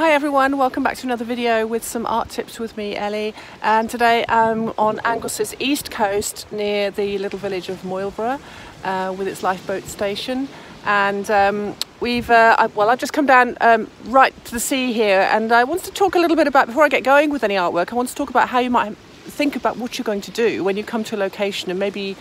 Hi everyone, welcome back to another video with some art tips with me, Eli. And today I'm on Anglesey's east coast near the little village of Moelfre uh, with its lifeboat station. And um, we've, uh, I, well, I've just come down um, right to the sea here and I want to talk a little bit about, before I get going with any artwork, I want to talk about how you might think about what you're going to do when you come to a location and maybe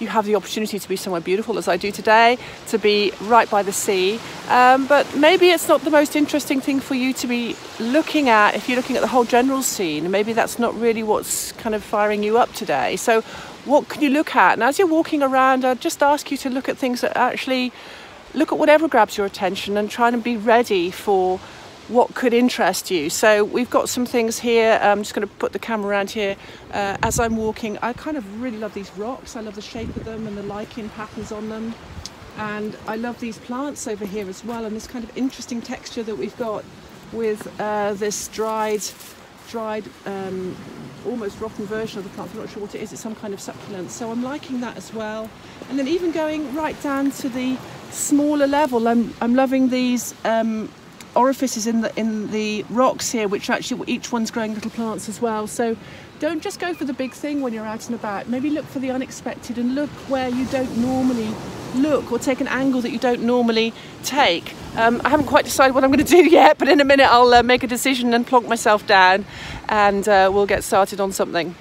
you have the opportunity to be somewhere beautiful as I do today, to be right by the sea. Um, but maybe it's not the most interesting thing for you to be looking at if you're looking at the whole general scene. Maybe that's not really what's kind of firing you up today. So, what can you look at? And as you're walking around, I'd just ask you to look at things that actually look at whatever grabs your attention and try and be ready for what could interest you. So we've got some things here. I'm just going to put the camera around here uh, as I'm walking. I kind of really love these rocks. I love the shape of them and the lichen patterns on them. And I love these plants over here as well and this kind of interesting texture that we've got with uh, this dried, dried, um, almost rotten version of the plant. I'm not sure what it is. It's some kind of succulent. So I'm liking that as well. And then even going right down to the smaller level, I'm, I'm loving these um, orifices in the in the rocks here which actually each one's growing little plants as well. So don't just go for the big thing when you're out and about. Maybe look for the unexpected and look where you don't normally look or take an angle that you don't normally take. Um, I haven't quite decided what I'm going to do yet but in a minute I'll uh, make a decision and plonk myself down and uh, we'll get started on something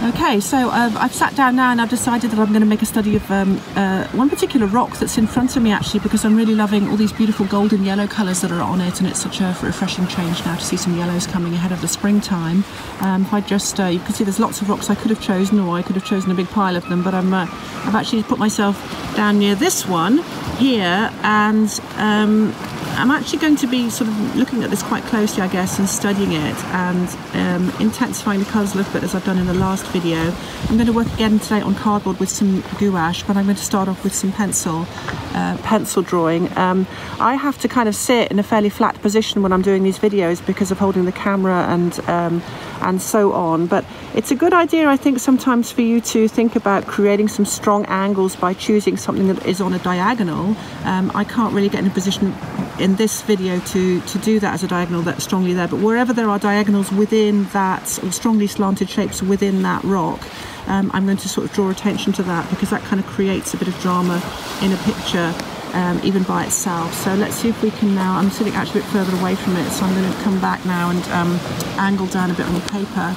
Okay, so um, I've sat down now and I've decided that I'm going to make a study of um, uh, one particular rock that's in front of me actually because I'm really loving all these beautiful golden yellow colours that are on it and it's such a refreshing change now to see some yellows coming ahead of the springtime. Um, I just, uh, you can see there's lots of rocks I could have chosen or I could have chosen a big pile of them but I'm, uh, I've actually put myself down near this one here and um, I'm actually going to be sort of looking at this quite closely, I guess, and studying it and um, intensifying the colours a little bit as I've done in the last video. I'm going to work again today on cardboard with some gouache, but I'm going to start off with some pencil, uh, pencil drawing. Um, I have to kind of sit in a fairly flat position when I'm doing these videos because of holding the camera and um, and so on. But it's a good idea, I think, sometimes for you to think about creating some strong angles by choosing something that is on a diagonal. Um, I can't really get in a position in this video to, to do that as a diagonal that's strongly there, but wherever there are diagonals within that, or strongly slanted shapes within that rock, um, I'm going to sort of draw attention to that because that kind of creates a bit of drama in a picture um, even by itself. So let's see if we can now, I'm sitting actually a bit further away from it, so I'm going to come back now and um, angle down a bit on the paper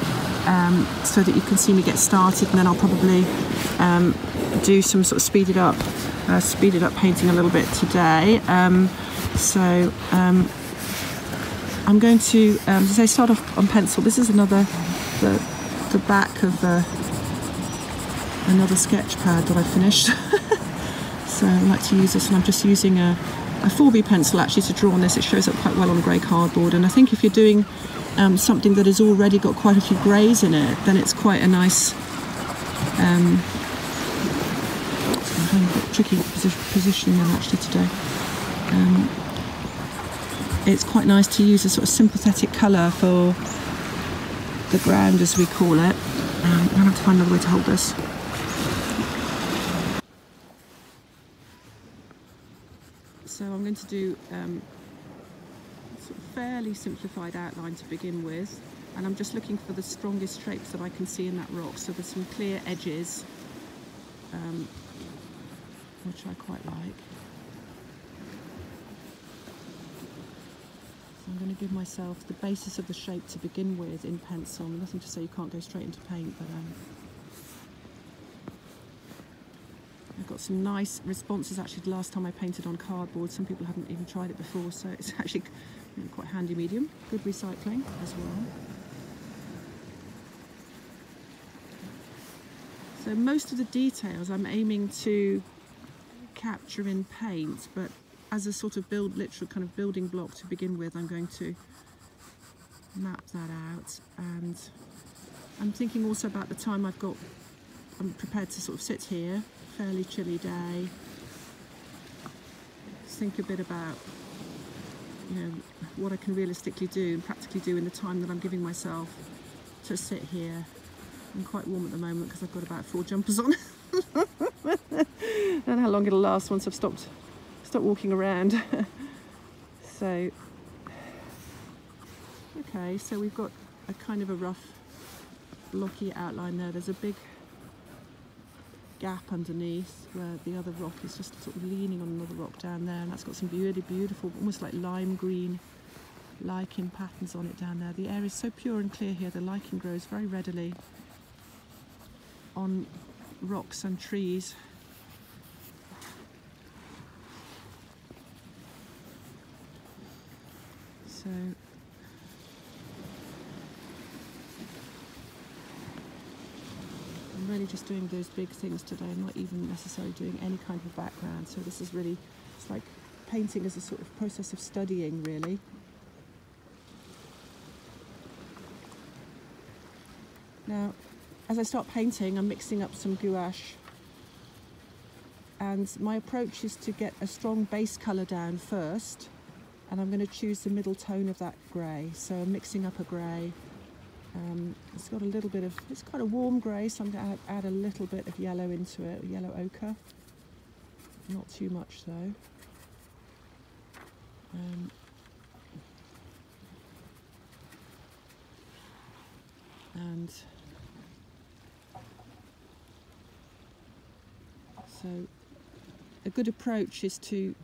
um, so that you can see me get started and then I'll probably um, do some sort of speeded up, uh, speeded up painting a little bit today. Um, so um, I'm going to, I start off on pencil, this is another, the, the back of uh, another sketch pad that I finished. so I like to use this and I'm just using a, a 4B pencil actually to draw on this. It shows up quite well on grey cardboard and I think if you're doing um, something that has already got quite a few greys in it, then it's quite a nice um, tricky positioning them actually today. Um, it's quite nice to use a sort of sympathetic colour for the ground as we call it. Um, I'm going to have to find another way to hold this. So I'm going to do um, sort of fairly simplified outline to begin with and I'm just looking for the strongest shapes that I can see in that rock so there's some clear edges um, which I quite like. So I'm going to give myself the basis of the shape to begin with in pencil. Nothing to say you can't go straight into paint, but um, I've got some nice responses actually the last time I painted on cardboard. Some people haven't even tried it before, so it's actually you know, quite handy medium. Good recycling as well. So most of the details I'm aiming to capture in paint, but as a sort of build, literal kind of building block to begin with, I'm going to map that out. And I'm thinking also about the time I've got, I'm prepared to sort of sit here, fairly chilly day. Just think a bit about, you know, what I can realistically do and practically do in the time that I'm giving myself to sit here. I'm quite warm at the moment because I've got about four jumpers on. Don't know how long it'll last once I've stopped start walking around. So, okay, so we've got a kind of a rough blocky outline there. There's a big gap underneath where the other rock is just sort of leaning on another rock down there and that's got some really beautiful, almost like lime green lichen patterns on it down there. The air is so pure and clear here, the lichen grows very readily on rocks and trees. So I'm really just doing those big things today, not even necessarily doing any kind of background. So this is really, it's like painting as a sort of process of studying really. Now, as I start painting, I'm mixing up some gouache. And my approach is to get a strong base colour down first. And I'm going to choose the middle tone of that grey. So I'm mixing up a grey. Um, it's got a little bit of, it's quite a warm grey, so I'm going to add, add a little bit of yellow into it, yellow ochre. Not too much though. Um, and so a good approach is to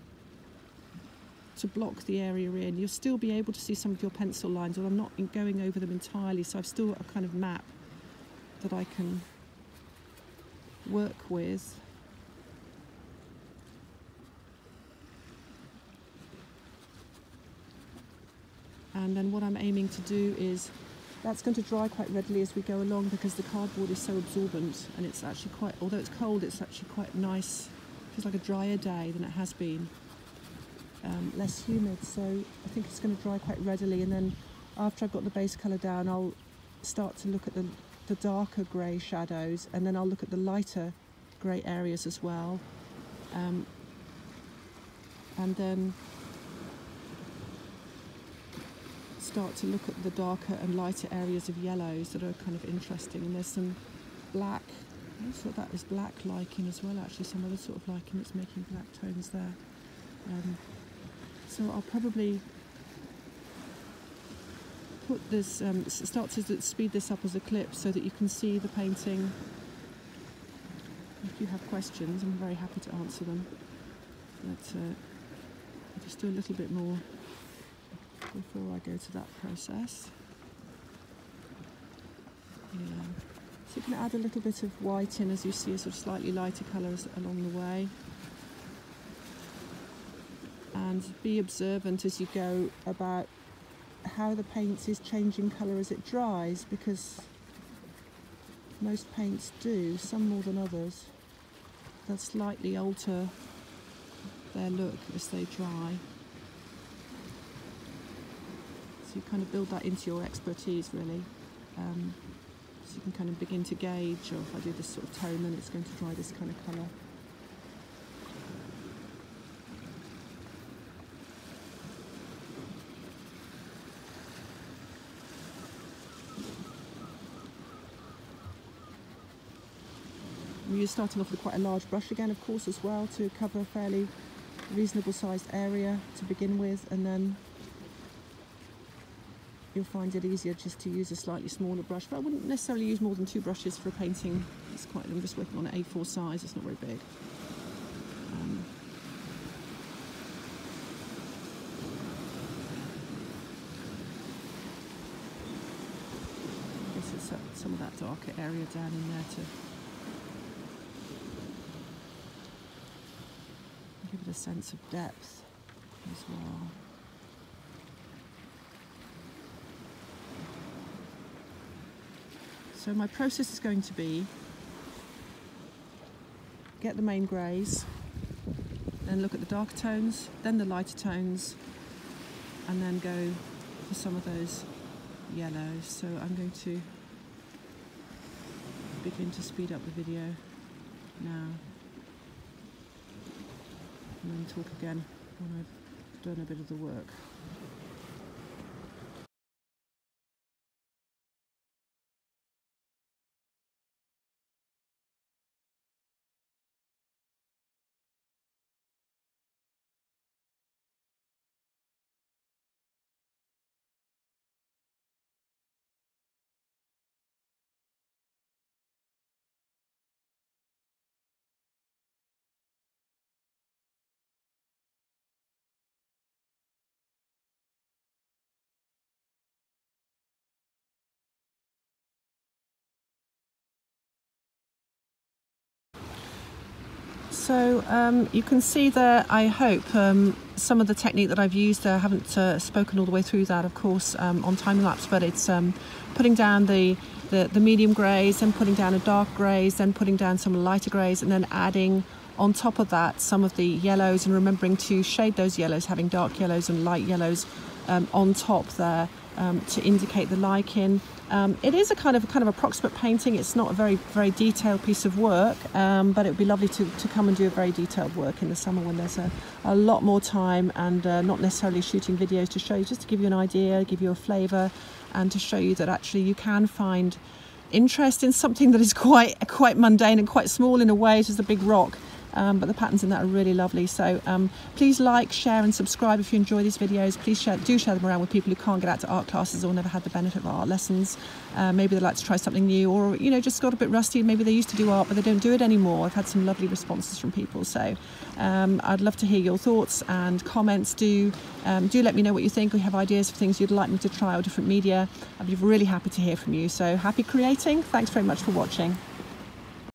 to block the area in. You'll still be able to see some of your pencil lines, although I'm not going over them entirely. So I've still got a kind of map that I can work with. And then what I'm aiming to do is that's going to dry quite readily as we go along because the cardboard is so absorbent and it's actually quite, although it's cold, it's actually quite nice. Feels like a drier day than it has been. Um, less humid, so I think it's going to dry quite readily. And then after I've got the base colour down, I'll start to look at the, the darker grey shadows and then I'll look at the lighter grey areas as well. Um, and then start to look at the darker and lighter areas of yellows that are kind of interesting. And there's some black, I thought that is black lichen as well, actually, some other sort of lichen that's making black tones there. Um, so I'll probably put this, um, start to speed this up as a clip so that you can see the painting. If you have questions, I'm very happy to answer them. But uh, I'll just do a little bit more before I go to that process. Yeah. So you can add a little bit of white in as you see a sort of slightly lighter colours along the way. And be observant as you go about how the paint is changing colour as it dries because most paints do, some more than others. They'll slightly alter their look as they dry So you kind of build that into your expertise really. Um, so you can kind of begin to gauge, or if I do this sort of tone, then it's going to dry this kind of colour. You're starting off with quite a large brush again, of course, as well, to cover a fairly reasonable sized area to begin with, and then you'll find it easier just to use a slightly smaller brush. But I wouldn't necessarily use more than two brushes for a painting. It's quite, I'm just working on an A4 size, it's not very big. Um, I guess it's uh, some of that darker area down in there to give it a sense of depth as well. So my process is going to be get the main greys, then look at the darker tones, then the lighter tones, and then go for some of those yellows. So I'm going to begin to speed up the video now and then talk again when I've done a bit of the work. So um, you can see there, I hope, um, some of the technique that I've used there. I haven't uh, spoken all the way through that, of course, um, on time lapse, but it's um, putting down the, the, the medium greys, then putting down a dark greys, then putting down some lighter greys, and then adding on top of that some of the yellows and remembering to shade those yellows, having dark yellows and light yellows um, on top there um, to indicate the lichen. Um, it is a kind of a kind of approximate painting. It's not a very very detailed piece of work, um, but it would be lovely to, to come and do a very detailed work in the summer when there's a, a lot more time and uh, not necessarily shooting videos to show you, just to give you an idea, give you a flavour, and to show you that actually you can find interest in something that is quite quite mundane and quite small in a way. It's just a big rock um, but the patterns in that are really lovely. So um, please like, share and subscribe if you enjoy these videos. Please share, do share them around with people who can't get out to art classes or never had the benefit of art lessons. Uh, maybe they'd like to try something new or, you know, just got a bit rusty. Maybe they used to do art, but they don't do it anymore. I've had some lovely responses from people. So um, I'd love to hear your thoughts and comments. Do, um, do let me know what you think or you have ideas for things you'd like me to try or different media. I'd be really happy to hear from you. So happy creating. Thanks very much for watching.